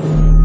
you.